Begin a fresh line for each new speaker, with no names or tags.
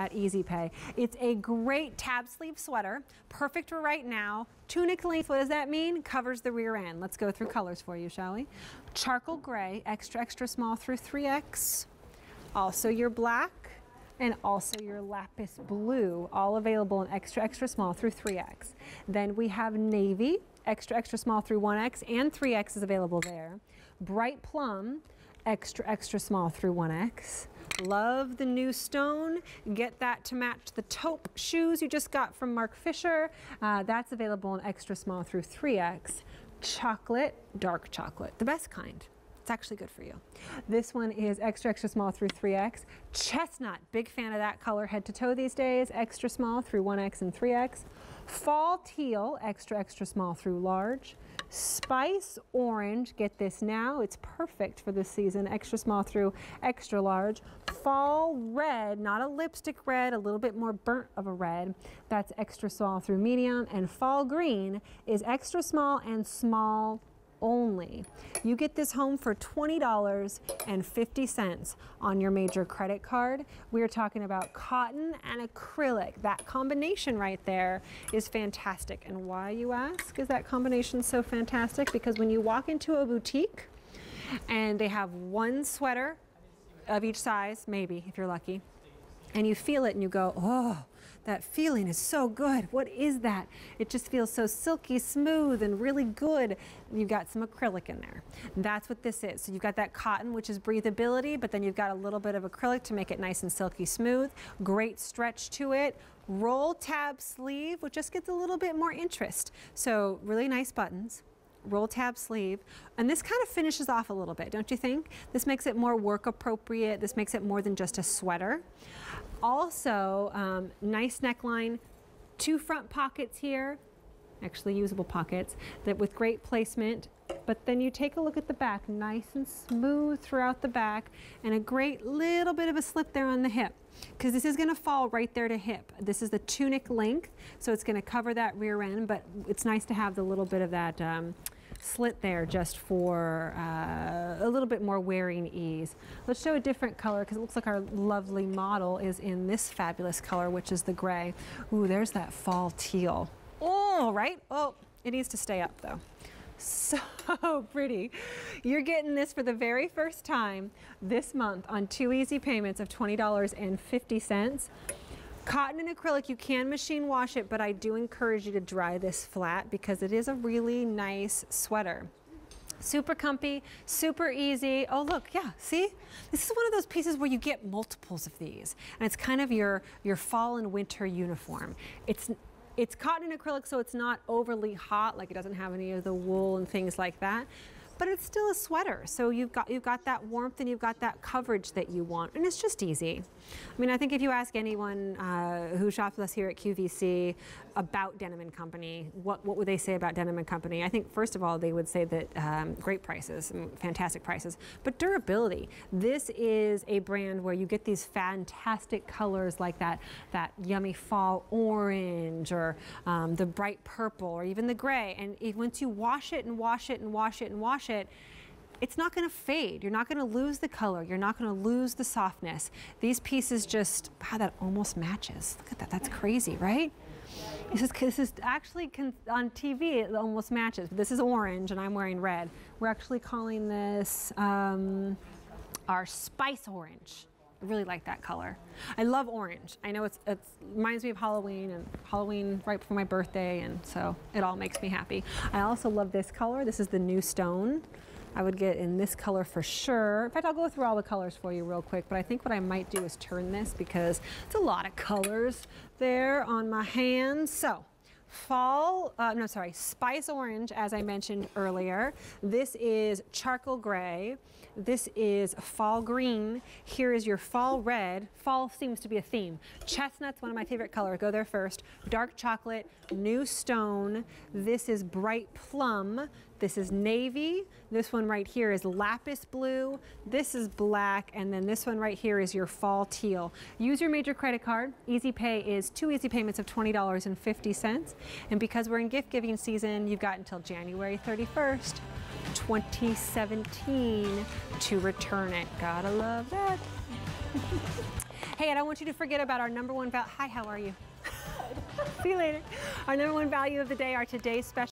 that easy pay. It's a great tab sleeve sweater, perfect for right now. Tunic length, what does that mean? Covers the rear end. Let's go through colors for you, shall we? Charcoal gray, extra, extra small through 3X. Also your black and also your lapis blue, all available in extra, extra small through 3X. Then we have navy, extra, extra small through 1X and 3X is available there. Bright plum, extra, extra small through 1X. Love the new stone. Get that to match the taupe shoes you just got from Marc Fisher. Uh, that's available in extra small through 3X. Chocolate, dark chocolate, the best kind. It's actually good for you. This one is extra, extra small through 3X. Chestnut, big fan of that color head to toe these days. Extra small through 1X and 3X. Fall teal, extra, extra small through large. Spice orange, get this now, it's perfect for this season, extra small through extra large. Fall red, not a lipstick red, a little bit more burnt of a red, that's extra small through medium. And fall green is extra small and small only. You get this home for $20.50 on your major credit card. We're talking about cotton and acrylic. That combination right there is fantastic. And why, you ask, is that combination so fantastic? Because when you walk into a boutique and they have one sweater of each size, maybe if you're lucky, and you feel it and you go, oh, that feeling is so good. What is that? It just feels so silky smooth and really good. You've got some acrylic in there. That's what this is. So you've got that cotton, which is breathability, but then you've got a little bit of acrylic to make it nice and silky smooth. Great stretch to it. Roll tab sleeve, which just gets a little bit more interest. So really nice buttons roll tab sleeve. And this kind of finishes off a little bit, don't you think? This makes it more work appropriate. This makes it more than just a sweater. Also, um, nice neckline, two front pockets here, actually usable pockets, that with great placement. But then you take a look at the back, nice and smooth throughout the back, and a great little bit of a slip there on the hip because this is going to fall right there to hip. This is the tunic length, so it's going to cover that rear end, but it's nice to have the little bit of that um, slit there just for uh, a little bit more wearing ease. Let's show a different color because it looks like our lovely model is in this fabulous color, which is the gray. Ooh, there's that fall teal. Oh, right? Oh, it needs to stay up though so pretty. You're getting this for the very first time this month on two easy payments of $20.50. Cotton and acrylic, you can machine wash it, but I do encourage you to dry this flat because it is a really nice sweater. Super comfy, super easy. Oh, look, yeah, see? This is one of those pieces where you get multiples of these. And it's kind of your, your fall and winter uniform. It's it's cotton and acrylic, so it's not overly hot, like it doesn't have any of the wool and things like that but it's still a sweater. So you've got, you've got that warmth and you've got that coverage that you want. And it's just easy. I mean, I think if you ask anyone uh, who shops with us here at QVC about Denim & Company, what, what would they say about Denim & Company? I think, first of all, they would say that um, great prices, fantastic prices, but durability. This is a brand where you get these fantastic colors like that, that yummy fall orange or um, the bright purple or even the gray. And once you wash it and wash it and wash it and wash it, it, it's not going to fade. You're not going to lose the color. You're not going to lose the softness. These pieces just, wow, that almost matches. Look at that. That's crazy, right? This is, this is actually on TV, it almost matches. This is orange and I'm wearing red. We're actually calling this um, our spice orange. Really like that color. I love orange. I know it's it reminds me of Halloween and Halloween right before my birthday and so it all makes me happy. I also love this color. This is the new stone. I would get in this color for sure. In fact, I'll go through all the colors for you real quick, but I think what I might do is turn this because it's a lot of colors there on my hands. So fall, uh, no, sorry, spice orange, as I mentioned earlier. This is charcoal gray. This is fall green. Here is your fall red. Fall seems to be a theme. Chestnut's one of my favorite colors. Go there first. Dark chocolate, new stone. This is bright plum. This is navy. This one right here is lapis blue. This is black. And then this one right here is your fall teal. Use your major credit card. Easy Pay is two easy payments of $20.50. And because we're in gift giving season, you've got until January 31st, 2017 to return it. Gotta love that. Hey, and I don't want you to forget about our number one value. Hi, how are you? See you later. Our number one value of the day, our today's special.